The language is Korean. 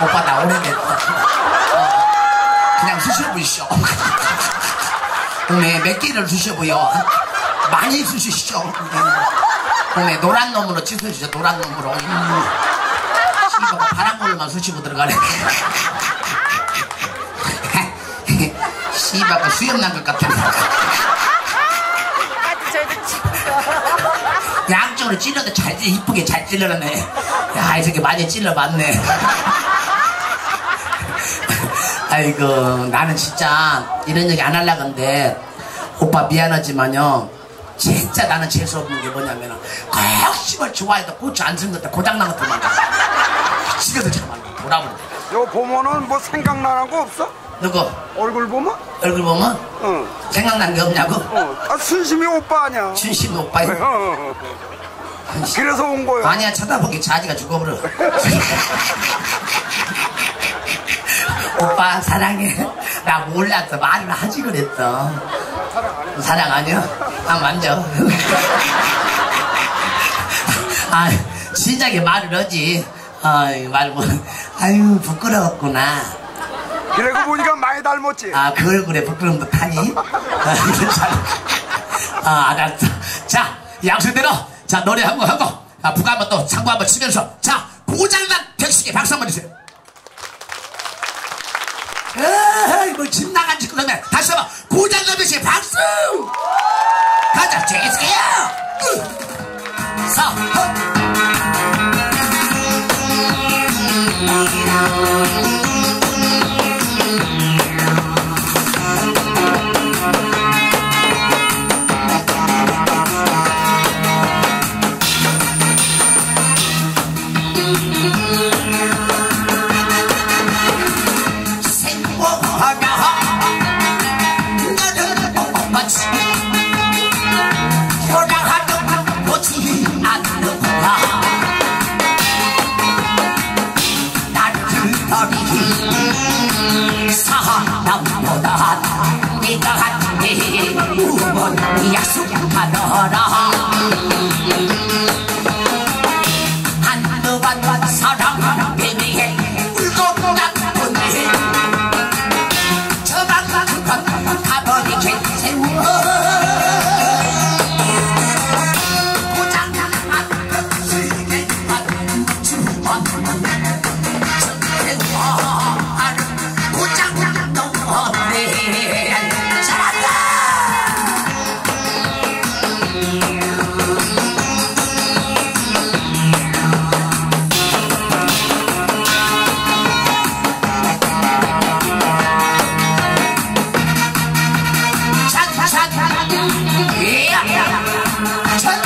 오빠 나 오래됐다. 어, 그냥 드셔보시오. 네, 몇 개를 드셔보요. 많이 드시시오. 네, 노란 놈으로 찢어주죠, 노란 놈으로. 음. 바람물만 쑤시고 들어가네. 씨발, 그 수염 난 것 같아. 양쪽으로 찔러도 잘, 찔- 이쁘게 잘 찔러라네. 야, 이 새끼 많이 찔러봤네. 아이고, 나는 진짜 이런 얘기 안 하려고 건데, 오빠 미안하지만요. 진짜 나는 재수 없는 게 뭐냐면은, 꼭 씨발 좋아해도 고추 안쓴 것도 고장난 것들만 가. 미치겠어, 참말로. 돌아버려. 요 보면은 뭐 생각나는 거 없어? 누구? 얼굴 보면? 얼굴 보면 어. 생각나는 게 없냐고? 어. 아, 순심이 오빠 아니야. 오빠요? 어, 어. 그래서 온 거야. 아니야 쳐다보기 자지가 죽어버려 오빠 사랑해. 나 몰랐어. 말을 하지 그랬어. 사랑 아니야? 아 만져 아 진작에 말을 하지. 아이 말뭐 아유 부끄러웠구나. 그래고 보니까 많이 닮았지. 아그 얼굴에 부끄러움도 타니? 아, 잘- 아 알았어. 자 양수대로. 자 노래 한번 하고 아, 북 한번 또 상고 한번 치면서. 자 고장난 백식에 박수 한번 주세요 생모 버리기 사